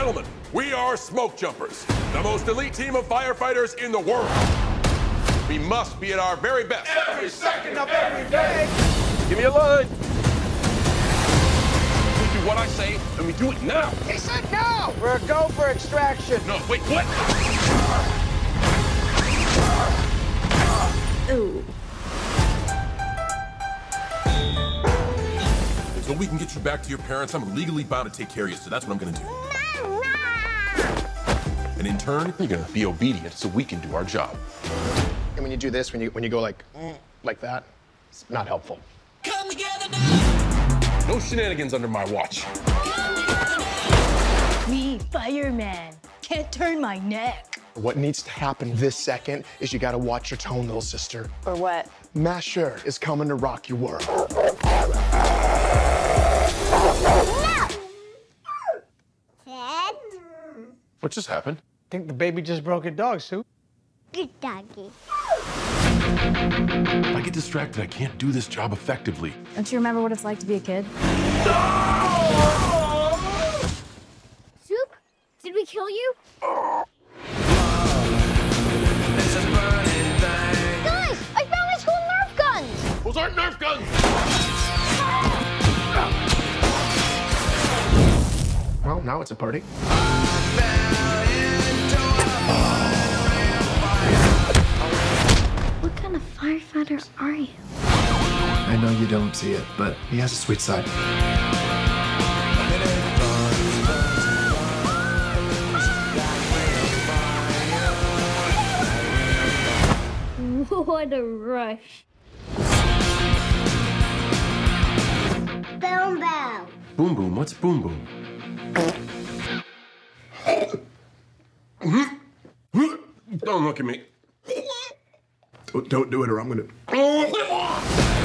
gentlemen, we are Smoke Jumpers, the most elite team of firefighters in the world. We must be at our very best. Every second of every day. Give me a line. We do what I say, and we do it now. He said no. We're a go for extraction. No, wait, what? Ooh. So we can get you back to your parents, I'm legally bound to take care of you, so that's what I'm gonna do. And in turn, you're gonna be obedient so we can do our job. And when you do this, when you when you go like like that, it's not helpful. Come together now. No shenanigans under my watch. Me, fireman. Can't turn my neck. What needs to happen this second is you gotta watch your tone, little sister. Or what? Masher is coming to rock your world. Dad, What just happened? I think the baby just broke a dog, Sue. good doggy. If I get distracted, I can't do this job effectively. Don't you remember what it's like to be a kid? No! Soup, did we kill you? Guys, I found my school Nerf guns. Those aren't Nerf guns! Well, now it's a party. What kind of firefighter are you? I know you don't see it, but he has a sweet side. What a rush. Boom boom. Boom boom, what's boom boom? Don't look at me. Don't do it or I'm gonna. Oh,